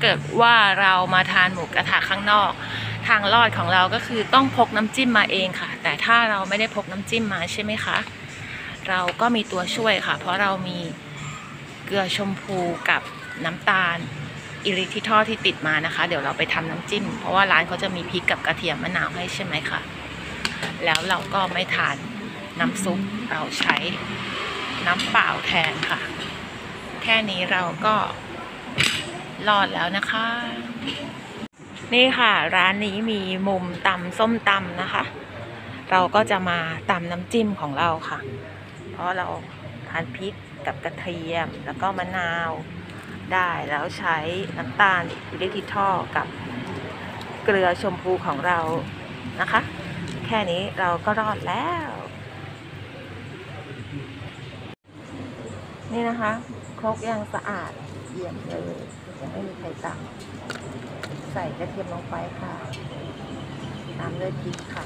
เกิดว่าเรามาทานหมูกระทะข้างนอก ทางรอดของเราก็คือต้องพกน้ำจิ้มมาเองค่ะ แต่ถ้าเราไม่ได้พกน้ำจิ้มมาใช่ไหมคะเราก็มีตัวช่วยค่ะ เพราะเรามีเกลือชมพูกับน้ำตาลอิริทิทอที่ติดมานะคะ เดี๋ยวเราไปทำน้ำจิ้ม เพราะว่าร้านเขาจะมีพริกกับกระเทียมมะนาวให้ใช่ไหมคะแล้วเราก็ไม่ทานน้ำซุปเราใช้น้ำเปล่าแทนค่ะ แค่นี้เราก็ รอดแล้วนะคะ นี่ค่ะ ร้านนี้มีมุมตำส้มตำนะคะ เราก็จะมาตำน้ำจิ้มของเราค่ะ เพราะเราทานพริกกับกระเทียมแล้วก็มะนาวได้แล้วใช้น้ำตาลอิเล็กทริทอลกับเกลือชมพูของเรานะคะ แค่นี้เราก็รอดแล้ว นี่นะคะ ครกยังสะอาดเยี่ยมเลย ยังไม่มีใครตักใส่กระเทียมลงไปค่ะ ตามด้วยพริกค่ะ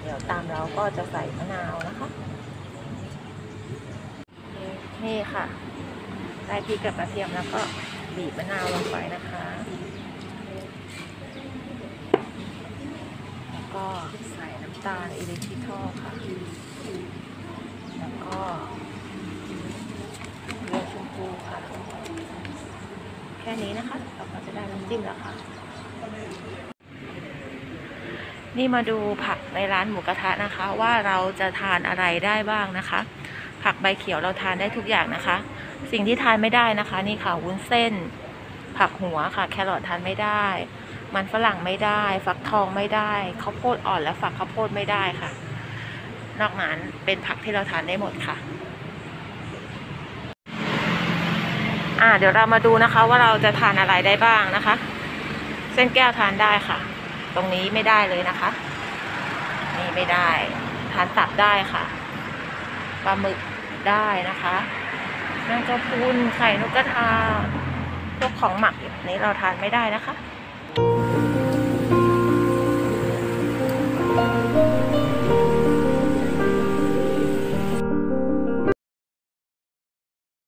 เดี๋ยวตามเราก็จะใส่มะนาวนะคะ นี่ค่ะได้พริกกับกระเทียมแล้วก็บีบมะนาวลงไปนะคะ แล้วก็ใส่น้ำตาลอิเล็กทริทอลค่ะ แล้วก็เกลือชมพูค่ะ แค่นี้นะคะเราก็จะได้น้ำจิ้มแล้วค่ะ นี่มาดูผักในร้านหมูกระทะนะคะ ว่าเราจะทานอะไรได้บ้างนะคะ ผักใบเขียวเราทานได้ทุกอย่างนะคะ สิ่งที่ทานไม่ได้นะคะ นี่ค่ะวุ้นเส้น ผักหัวค่ะ แครอททานไม่ได้ มันฝรั่งไม่ได้ ฟักทองไม่ได้ข้าวโพดอ่อนและฝักข้าวโพดไม่ได้ค่ะนอกนั้นเป็นผักที่เราทานได้หมดค่ะ อ่าเดี๋ยวเรามาดูนะคะว่าเราจะทานอะไรได้บ้างนะคะ เส้นแก้วทานได้ค่ะ ตรงนี้ไม่ได้เลยนะคะ นี่ไม่ได้ ทานตับได้ค่ะปลาหมึกได้นะคะแมงกะพรุนไข่นกกระทาพวกของหมักนี้เราทานไม่ได้นะคะ